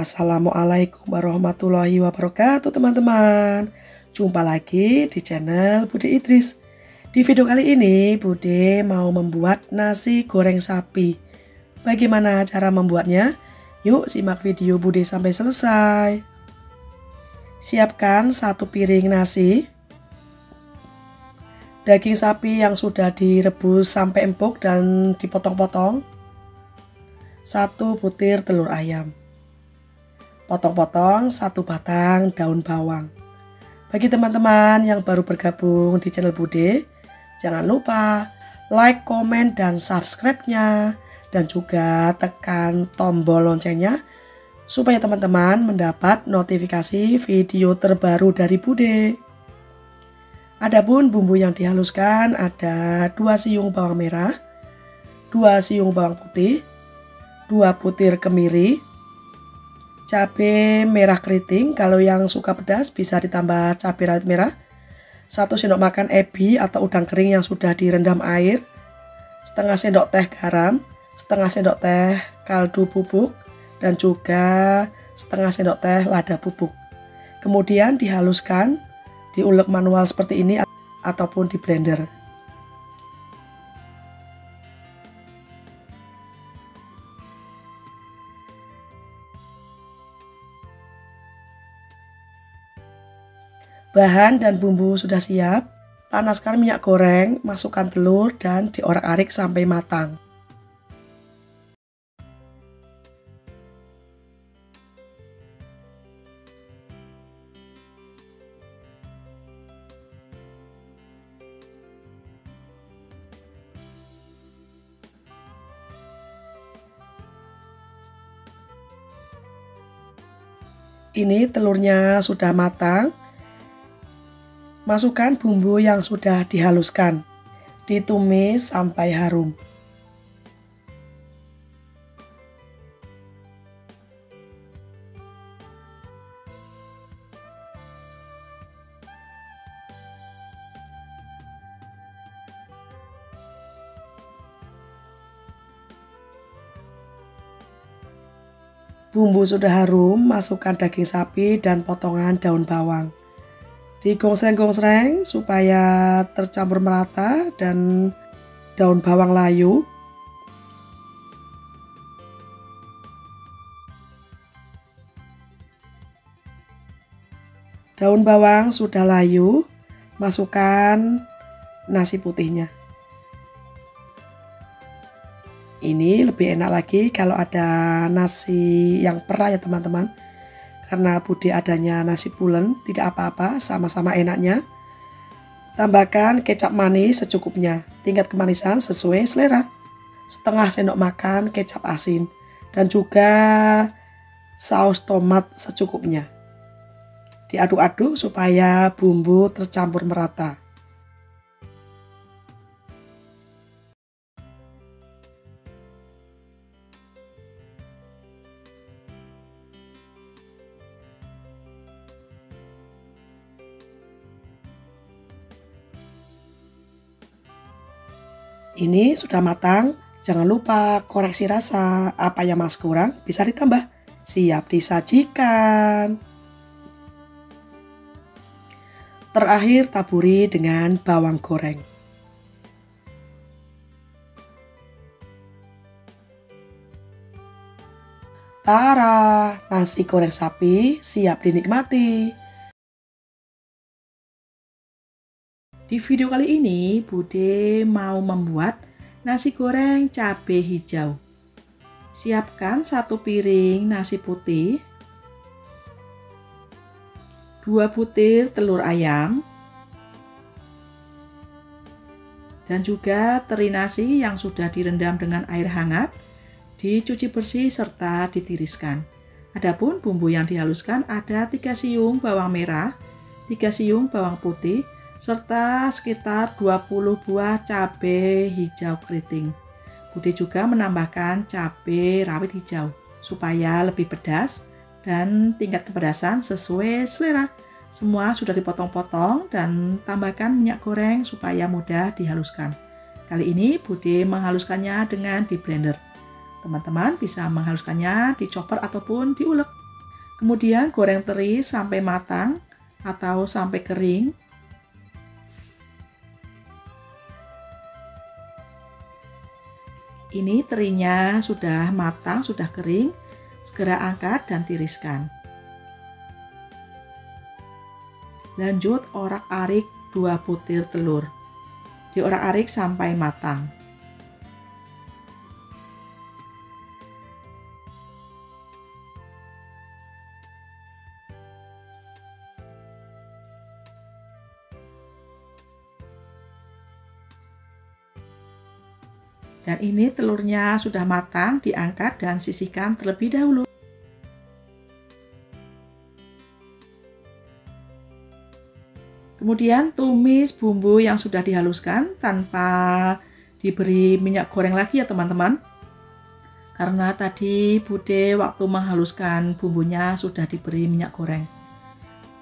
Assalamualaikum warahmatullahi wabarakatuh teman-teman. Jumpa lagi di channel Bude Idris. Di video kali ini Bude mau membuat nasi goreng sapi. Bagaimana cara membuatnya? Yuk simak video Bude sampai selesai. Siapkan satu piring nasi. Daging sapi yang sudah direbus sampai empuk dan dipotong-potong. Satu butir telur ayam potong-potong satu batang daun bawang. Bagi teman-teman yang baru bergabung di channel Bude, jangan lupa like, komen, dan subscribe-nya. Dan juga tekan tombol loncengnya supaya teman-teman mendapat notifikasi video terbaru dari Bude. Adapun bumbu yang dihaluskan ada 2 siung bawang merah, 2 siung bawang putih, 2 butir kemiri, cabai merah keriting. Kalau yang suka pedas bisa ditambah cabai rawit merah. Satu sendok makan ebi atau udang kering yang sudah direndam air. Setengah sendok teh garam, setengah sendok teh kaldu bubuk, dan juga setengah sendok teh lada bubuk. Kemudian dihaluskan, diulek manual seperti ini ataupun di blender. Bahan dan bumbu sudah siap. Panaskan minyak goreng, masukkan telur dan diorak-arik sampai matang. Ini telurnya sudah matang. Masukkan bumbu yang sudah dihaluskan. Ditumis sampai harum. Bumbu sudah harum, masukkan daging sapi dan potongan daun bawang digongsreng-gongsreng supaya tercampur merata dan daun bawang layu. Daun bawang sudah layu, masukkan nasi putihnya. Ini lebih enak lagi kalau ada nasi yang perah ya teman-teman karena bude adanya nasi pulen, tidak apa-apa, sama-sama enaknya. Tambahkan kecap manis secukupnya, tingkat kemanisan sesuai selera. Setengah sendok makan kecap asin, dan juga saus tomat secukupnya. Diaduk-aduk supaya bumbu tercampur merata. Ini sudah matang, jangan lupa koreksi rasa. Apa yang masih kurang bisa ditambah. Siap disajikan. Terakhir taburi dengan bawang goreng. Tara, nasi goreng sapi siap dinikmati. Di video kali ini, Bude mau membuat nasi goreng cabai hijau. Siapkan satu piring nasi putih, dua butir telur ayam, dan juga teri nasi yang sudah direndam dengan air hangat, dicuci bersih serta ditiriskan. Adapun bumbu yang dihaluskan ada 3 siung bawang merah, 3 siung bawang putih, serta sekitar 20 buah cabai hijau keriting. Bude juga menambahkan cabai rawit hijau supaya lebih pedas dan tingkat kepedasan sesuai selera. Semua sudah dipotong-potong dan tambahkan minyak goreng supaya mudah dihaluskan. Kali ini Bude menghaluskannya dengan di blender. Teman-teman bisa menghaluskannya di chopper ataupun diulek. Kemudian goreng teri sampai matang atau sampai kering. Ini terinya sudah matang, sudah kering. Segera angkat dan tiriskan. Lanjut orak-arik 2 butir telur. Diorak-arik sampai matang. Dan ini telurnya sudah matang, diangkat dan sisihkan terlebih dahulu. Kemudian tumis bumbu yang sudah dihaluskan tanpa diberi minyak goreng lagi ya teman-teman. Karena tadi Bude waktu menghaluskan bumbunya sudah diberi minyak goreng.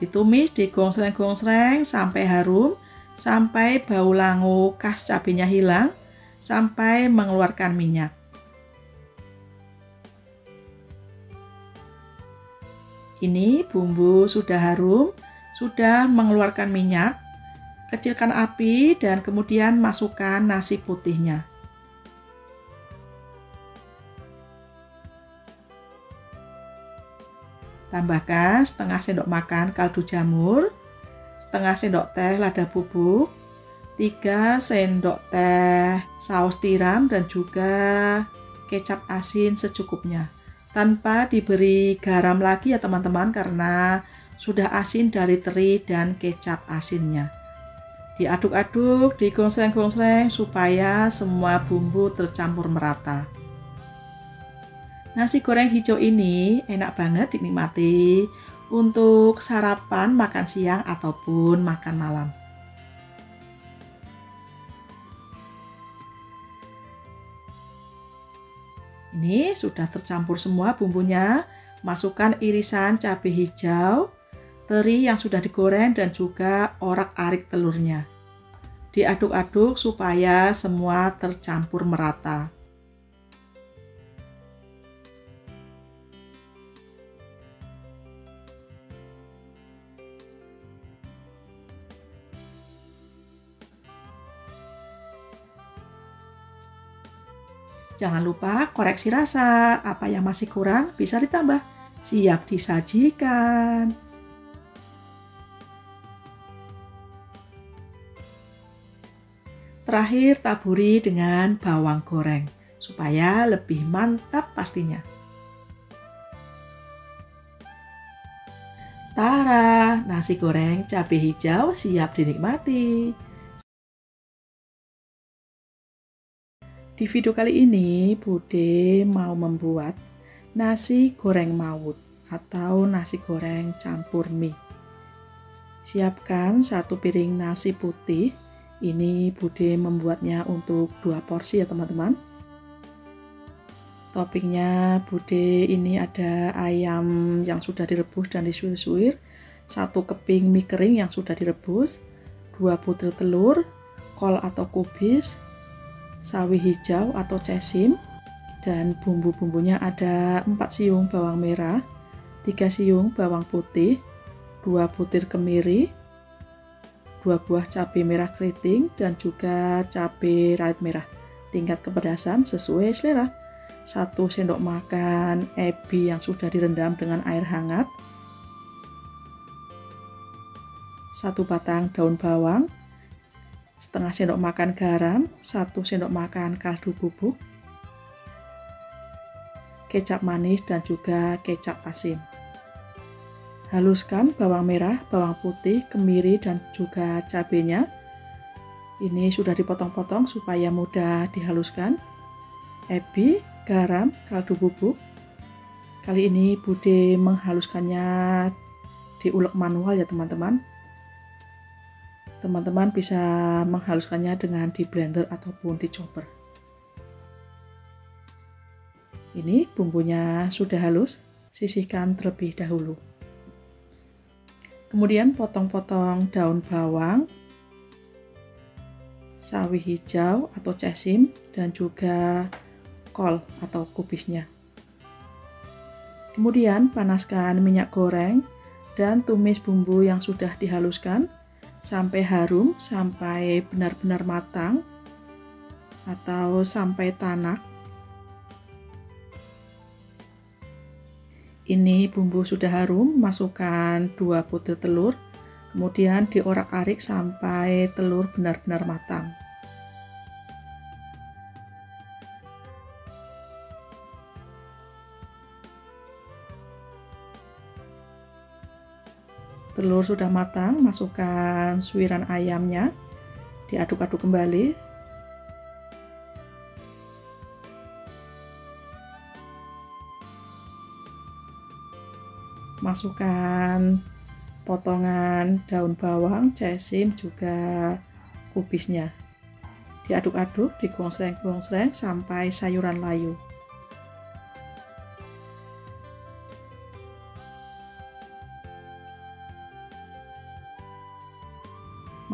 Ditumis, digongsreng-gongsreng sampai harum, sampai bau langu khas cabenya hilang, sampai mengeluarkan minyak. Ini bumbu sudah harum, sudah mengeluarkan minyak, kecilkan api dan kemudian masukkan nasi putihnya. Tambahkan setengah sendok makan kaldu jamur, setengah sendok teh lada bubuk, 3 sendok teh saus tiram dan juga kecap asin secukupnya tanpa diberi garam lagi ya teman-teman karena sudah asin dari teri dan kecap asinnya. Diaduk-aduk, digongsreng-gongsreng supaya semua bumbu tercampur merata. Nasi goreng hijau ini enak banget dinikmati untuk sarapan, makan siang, ataupun makan malam. Ini sudah tercampur semua bumbunya. Masukkan irisan cabai hijau, teri yang sudah digoreng dan juga orak-arik telurnya. Diaduk-aduk supaya semua tercampur merata. Jangan lupa koreksi rasa, apa yang masih kurang bisa ditambah. Siap disajikan. Terakhir taburi dengan bawang goreng supaya lebih mantap pastinya. Tara, nasi goreng cabai hijau siap dinikmati. Di video kali ini, Bude mau membuat nasi goreng maut atau nasi goreng campur mie. Siapkan satu piring nasi putih ini Bude membuatnya untuk dua porsi ya teman-teman. Toppingnya Bude ini ada ayam yang sudah direbus dan disuir-suir, satu keping mie kering yang sudah direbus, dua butir telur, kol atau kubis, sawi hijau atau cesim, dan bumbu-bumbunya ada 4 siung bawang merah, 3 siung bawang putih, 2 butir kemiri, dua buah cabai merah keriting dan juga cabai rawit merah. Tingkat kepedasan sesuai selera. Satu sendok makan ebi yang sudah direndam dengan air hangat. Satu batang daun bawang setengah sendok makan garam satu sendok makan kaldu bubuk kecap manis dan juga kecap asin Haluskan bawang merah, bawang putih, kemiri, dan juga cabenya. Ini sudah dipotong-potong supaya mudah dihaluskan. Ebi, garam, kaldu bubuk. Kali ini Bude menghaluskannya di ulek manual ya teman-teman. Teman-teman bisa menghaluskannya dengan di blender ataupun di chopper. Ini bumbunya sudah halus, sisihkan terlebih dahulu. Kemudian potong-potong daun bawang, sawi hijau atau cesim, dan juga kol atau kubisnya. Kemudian panaskan minyak goreng dan tumis bumbu yang sudah dihaluskan sampai harum, sampai benar-benar matang atau sampai tanak. Ini bumbu sudah harum, masukkan 2 butir telur, kemudian diorak-arik sampai telur benar-benar matang. Telur sudah matang, masukkan suiran ayamnya, diaduk-aduk kembali. Masukkan potongan daun bawang, cesim, juga kubisnya. Diaduk-aduk, digongsreng-gongsreng sampai sayuran layu.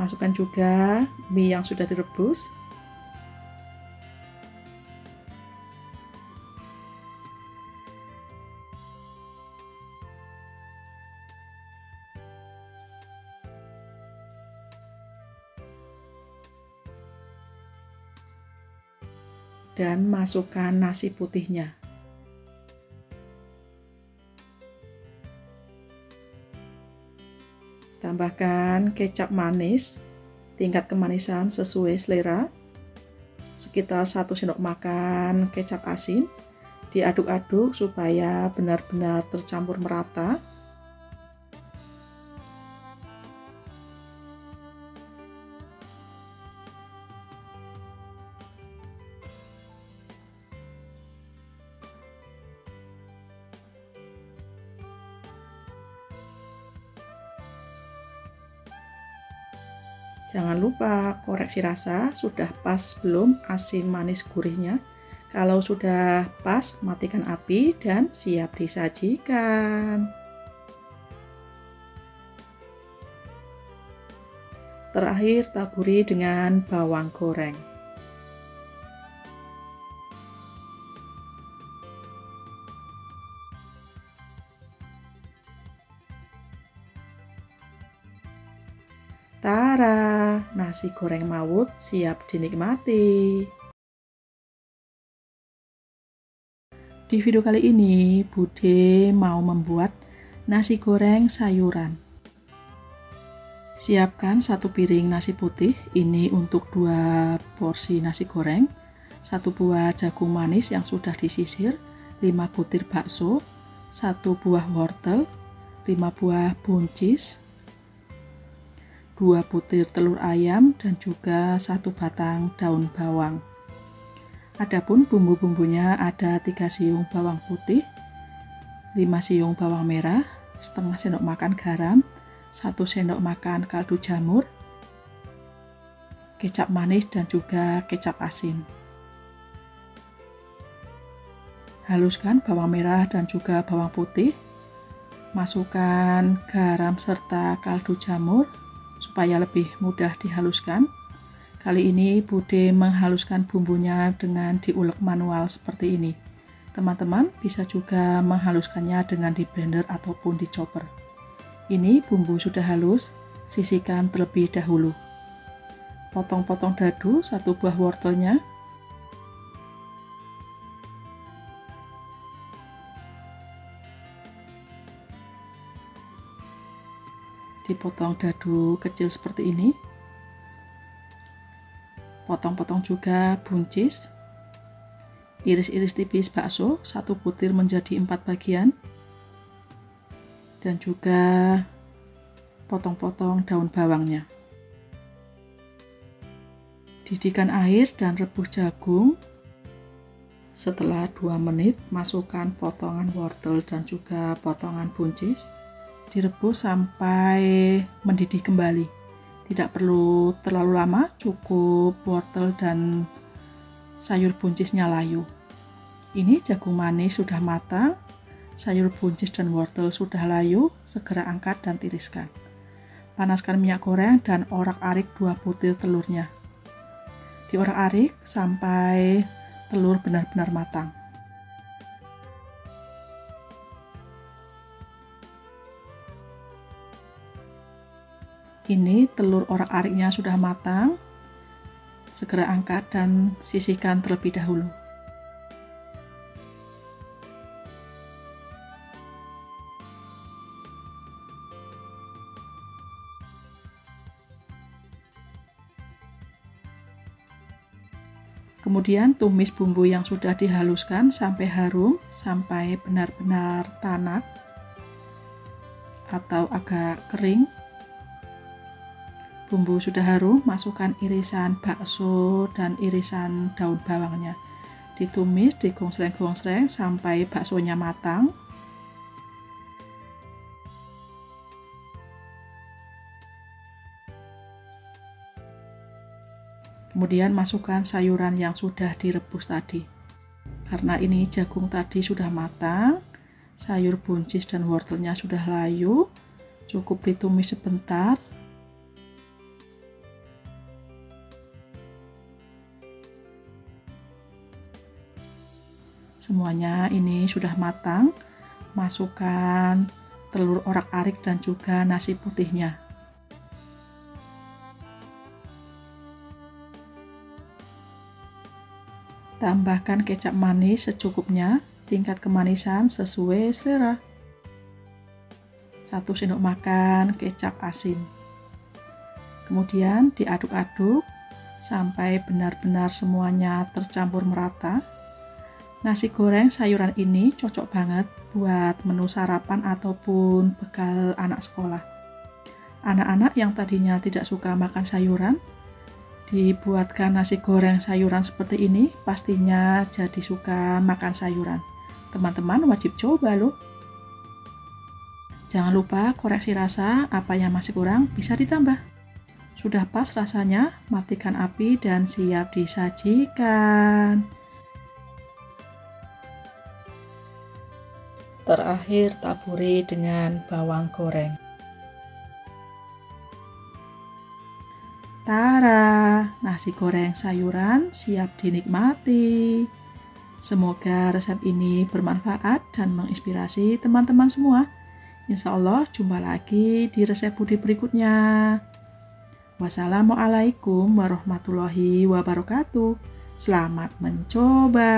Masukkan juga mie yang sudah direbus. Dan masukkan nasi putihnya. Tambahkan kecap manis, tingkat kemanisan sesuai selera. Sekitar 1 sendok makan kecap asin. Diaduk-aduk supaya benar-benar tercampur merata. Jangan lupa koreksi rasa sudah pas belum asin manis gurihnya. Kalau sudah pas, matikan api dan siap disajikan. Terakhir, taburi dengan bawang goreng. Tara, nasi goreng mawut siap dinikmati. Di video kali ini, Bude mau membuat nasi goreng sayuran. Siapkan satu piring nasi putih, ini untuk dua porsi nasi goreng, satu buah jagung manis yang sudah disisir, 5 butir bakso, satu buah wortel, 5 buah buncis, 2 butir telur ayam dan juga satu batang daun bawang. Adapun bumbu-bumbunya ada 3 siung bawang putih, 5 siung bawang merah, setengah sendok makan garam, 1 sendok makan kaldu jamur, kecap manis dan juga kecap asin. Haluskan bawang merah dan juga bawang putih. Masukkan garam serta kaldu jamur supaya lebih mudah dihaluskan. Kali ini Bude menghaluskan bumbunya dengan diulek manual seperti ini. Teman-teman bisa juga menghaluskannya dengan di blender ataupun di chopper. Ini bumbu sudah halus, sisihkan terlebih dahulu. Potong-potong dadu satu buah wortelnya, dipotong dadu kecil seperti ini. Potong-potong juga buncis. Iris-iris tipis bakso satu butir menjadi empat bagian. Dan juga potong-potong daun bawangnya. Didihkan air dan rebus jagung. Setelah 2 menit masukkan potongan wortel dan juga potongan buncis direbus sampai mendidih kembali. Tidak perlu terlalu lama, cukup wortel dan sayur buncisnya layu. Ini jagung manis sudah matang, sayur buncis dan wortel sudah layu, segera angkat dan tiriskan. Panaskan minyak goreng dan orak-arik 2 butir telurnya. Diorak-arik sampai telur benar-benar matang. Ini telur orak-ariknya sudah matang. Segera angkat dan sisihkan terlebih dahulu. Kemudian tumis bumbu yang sudah dihaluskan sampai harum, sampai benar-benar tanak atau agak kering. Bumbu sudah harum, masukkan irisan bakso dan irisan daun bawangnya. Ditumis, digongsreng-gongsreng sampai baksonya matang. Kemudian masukkan sayuran yang sudah direbus tadi. Karena ini jagung tadi sudah matang, sayur buncis dan wortelnya sudah layu, cukup ditumis sebentar. Semuanya ini sudah matang. Masukkan telur orak-arik dan juga nasi putihnya. Tambahkan kecap manis secukupnya, tingkat kemanisan sesuai selera. 1 sendok makan kecap asin. Kemudian diaduk-aduk sampai benar-benar semuanya tercampur merata. Nasi goreng sayuran ini cocok banget buat menu sarapan ataupun bekal anak sekolah. Anak-anak yang tadinya tidak suka makan sayuran dibuatkan nasi goreng sayuran seperti ini, pastinya jadi suka makan sayuran. Teman-teman wajib coba loh. Jangan lupa koreksi rasa, apa yang masih kurang bisa ditambah. Sudah pas rasanya, matikan api dan siap disajikan. Terakhir taburi dengan bawang goreng. Tara, nasi goreng sayuran siap dinikmati. Semoga resep ini bermanfaat dan menginspirasi teman-teman semua. Insya Allah jumpa lagi di resep budi berikutnya. Wassalamualaikum warahmatullahi wabarakatuh. Selamat mencoba.